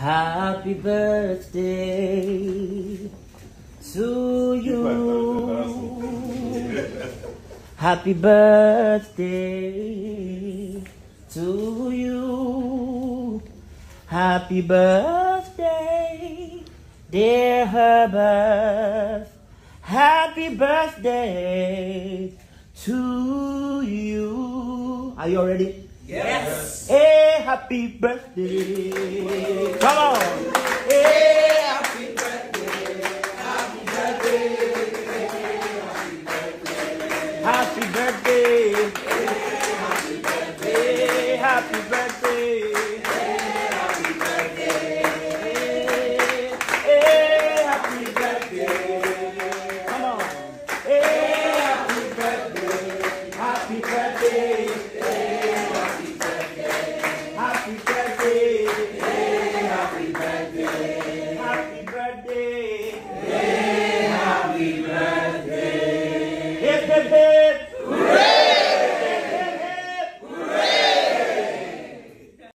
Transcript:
Happy birthday to you. Happy birthday to you. Happy birthday, dear Herbert. Happy birthday to you. Are you ready? Yes. Hey, happy birthday. Come on. Hey, happy birthday. Happy birthday. Happy birthday. Happy birthday. Happy birthday.